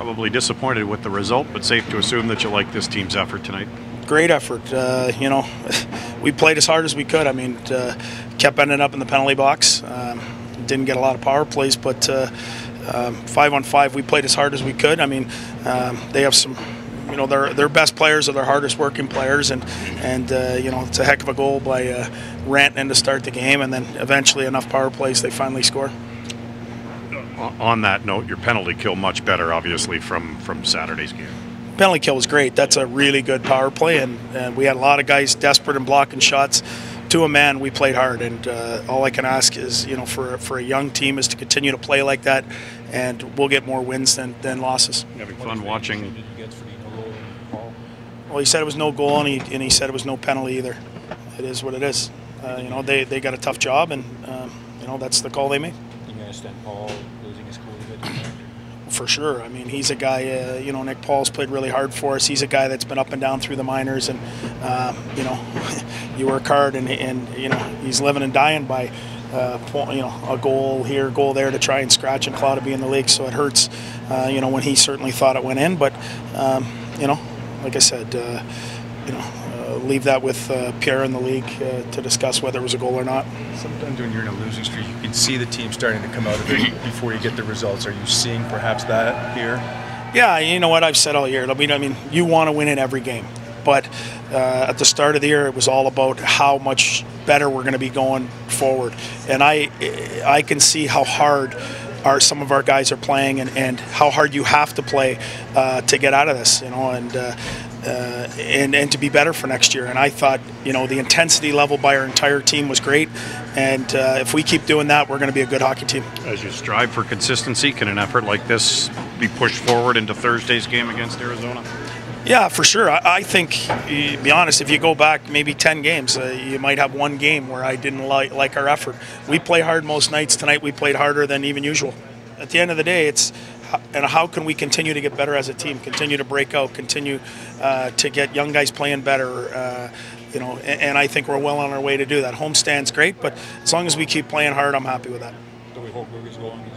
Probably disappointed with the result, but safe to assume that you like this team's effort tonight. Great effort. Uh, you know, we played as hard as we could. I mean, uh, kept ending up in the penalty box. Um, didn't get a lot of power plays, but uh, um, five on five, we played as hard as we could. I mean, um, they have some you know their their best players are their hardest working players, and and uh, you know it's a heck of a goal by uh, to start the game, and then eventually enough power plays they finally score. On that note, your penalty kill much better, obviously, from from Saturday's game. Penalty kill was great. That's a really good power play, and, and we had a lot of guys desperate and blocking shots. To a man, we played hard, and uh, all I can ask is, you know, for for a young team is to continue to play like that, and we'll get more wins than, than losses. Having fun watching well, he said it was no goal, and he, and he said it was no penalty either. It is what it is. Uh, you know, they, they got a tough job, and um, you know that's the call they made. Paul losing his cool a bit? For sure. I mean, he's a guy. Uh, you know, Nick Paul's played really hard for us. He's a guy that's been up and down through the minors, and um, you know, you work hard, and and you know, he's living and dying by. Uh, you know, a goal here, goal there to try and scratch and claw to be in the league. So it hurts, uh, you know, when he certainly thought it went in. But, um, you know, like I said, uh, you know, leave that with uh, Pierre in the league uh, to discuss whether it was a goal or not. Sometimes when you're in a losing streak, you can see the team starting to come out of it before you get the results. Are you seeing perhaps that here? Yeah, you know what I've said all year. I mean, I mean, you want to win in every game, but uh, at the start of the year, it was all about how much better we're going to be going forward, and I, I can see how hard our some of our guys are playing and, and how hard you have to play uh, to get out of this, you know, and, uh, uh, and and to be better for next year. And I thought, you know, the intensity level by our entire team was great, and uh, if we keep doing that, we're going to be a good hockey team. As you strive for consistency, can an effort like this be pushed forward into Thursday's game against Arizona? Yeah, for sure. I, I think, to be honest, if you go back maybe 10 games, uh, you might have one game where I didn't like, like our effort. We play hard most nights. Tonight we played harder than even usual. At the end of the day, it's and how can we continue to get better as a team, continue to break out, continue uh, to get young guys playing better. Uh, you know, and, and, I think we're well on our way to do that. Homestand's great, but as long as we keep playing hard, I'm happy with that. Do we hope going?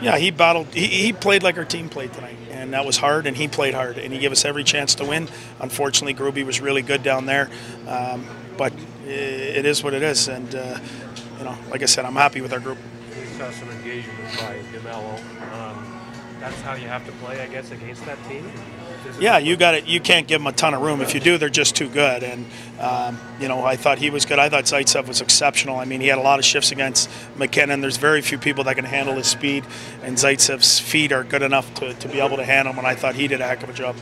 Yeah, he battled. He, he played like our team played tonight and that was hard, and he played hard, and he gave us every chance to win. Unfortunately, Gruby was really good down there, um, but it is what it is, and uh, you know, like I said, I'm happy with our group. We saw some engagement by DeMelo. Um, that's how you have to play, I guess, against that team. Yeah, you got it. You can't give them a ton of room. If you do, they're just too good. And um, you know, I thought he was good. I thought Zaitsev was exceptional. I mean, he had a lot of shifts against MacKinnon. There's very few people that can handle his speed, and Zaitsev's feet are good enough to, to be able to handle him. And I thought he did a heck of a job.